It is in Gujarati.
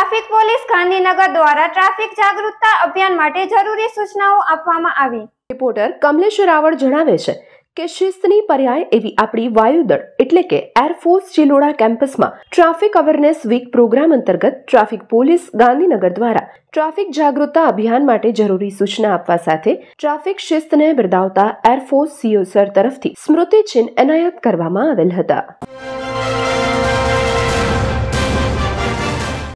ટ્રાફિક પોલીસ ગાંધીનગર દ્વારા ટ્રાફિક જાગૃતતા અભિયાન માટે જરૂરી સૂચનાઓ આપવામાં આવી. રિપોર્ટર કમલેશ રાવળ જણાવે છે કે શિસ્તની પર્યાય એવી આપણી વાયુદળ એટલે કે એરફોર્સ ચિલોડા કેમ્પસમાં ટ્રાફિક અવેરનેસ વીક પ્રોગ્રામ અંતર્ગત ટ્રાફિક પોલીસ ગાંધીનગર દ્વારા ટ્રાફિક જાગૃતતા અભિયાન માટે જરૂરી સૂચના આપવા સાથે ટ્રાફિક શિસ્તને બિરદાવતા એરફોર્સ સીઓ સર તરફથી સ્મૃતિ ચિહ્ન એનાયત કરવામાં આવેલ હતા.